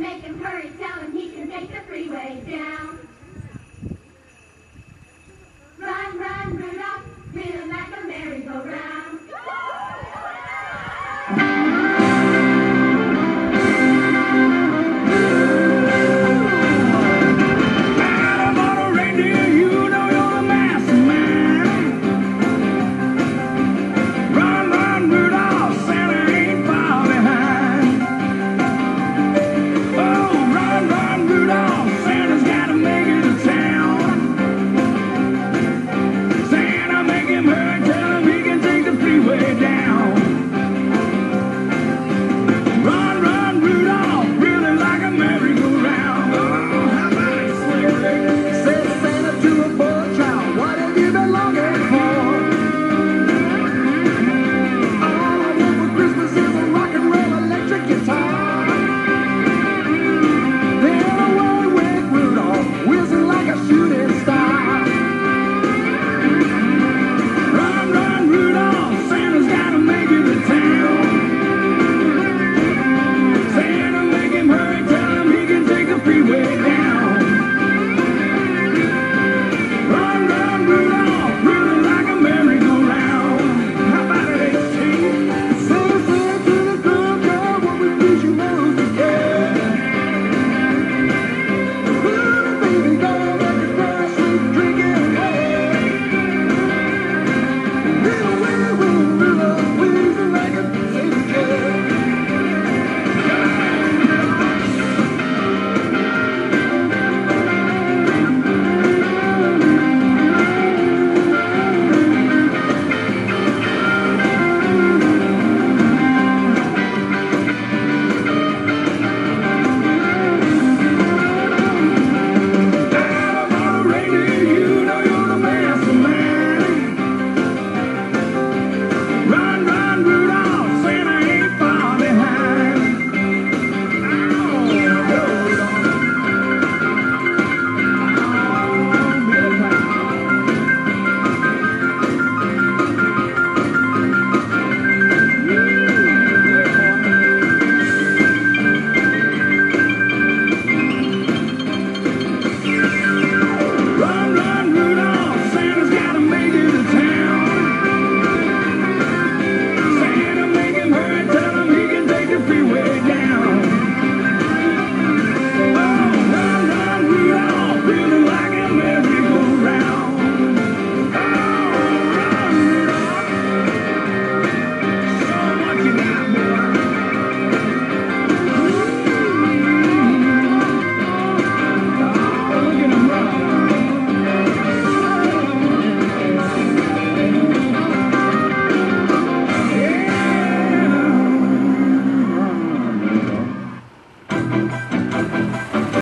make him hurry, tell him he can take the freeway down. everywhere.